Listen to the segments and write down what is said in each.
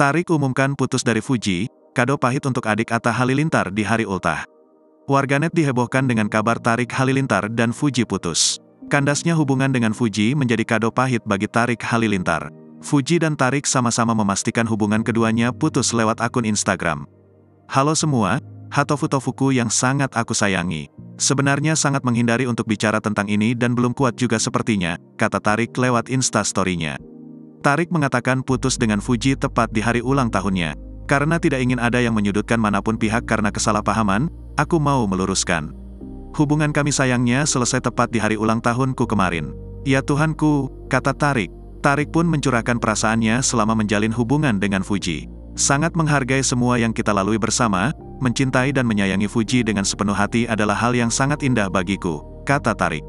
Tarik umumkan putus dari Fuji, kado pahit untuk adik Atta Halilintar di hari ultah. Warganet dihebohkan dengan kabar Tarik Halilintar dan Fuji putus. Kandasnya hubungan dengan Fuji menjadi kado pahit bagi Tarik Halilintar. Fuji dan Tarik sama-sama memastikan hubungan keduanya putus lewat akun Instagram. Halo semua, Hatofu Tofuku yang sangat aku sayangi. Sebenarnya sangat menghindari untuk bicara tentang ini dan belum kuat juga sepertinya, kata Tarik lewat instastory-nya. Tarik mengatakan putus dengan Fuji tepat di hari ulang tahunnya. Karena tidak ingin ada yang menyudutkan mana pun pihak karena kesalahpahaman, aku mau meluruskan. Hubungan kami sayangnya selesai tepat di hari ulang tahunku kemarin. Ya Tuhanku, kata Tarik. Tarik pun mencurahkan perasaannya selama menjalin hubungan dengan Fuji. Sangat menghargai semua yang kita lalui bersama, mencintai dan menyayangi Fuji dengan sepenuh hati adalah hal yang sangat indah bagiku, kata Tarik.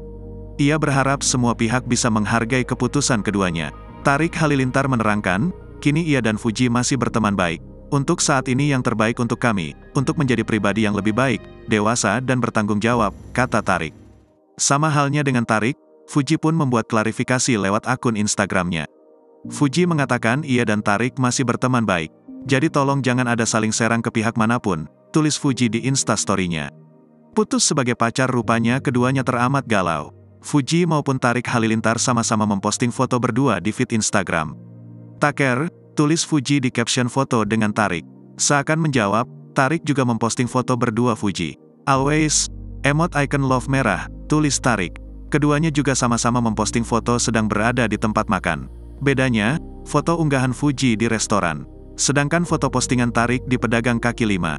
Ia berharap semua pihak bisa menghargai keputusan keduanya. Tarik Halilintar menerangkan, kini ia dan Fuji masih berteman baik. Untuk saat ini yang terbaik untuk kami, untuk menjadi pribadi yang lebih baik, dewasa dan bertanggung jawab, kata Tarik. Sama halnya dengan Tarik, Fuji pun membuat klarifikasi lewat akun Instagramnya. Fuji mengatakan ia dan Tarik masih berteman baik. Jadi tolong jangan ada saling serang ke pihak mana pun, tulis Fuji di instastorynya. Putus sebagai pacar rupanya keduanya teramat galau. Fuji maupun Tarik Halilintar sama-sama memposting foto berdua di feed Instagram. Taker, tulis Fuji di caption foto dengan Tarik. Seakan menjawab, Tarik juga memposting foto berdua Fuji. Always, emot icon love merah, tulis Tarik. Keduanya juga sama-sama memposting foto sedang berada di tempat makan. Bedanya, foto unggahan Fuji di restoran. Sedangkan foto postingan Tarik di pedagang kaki lima.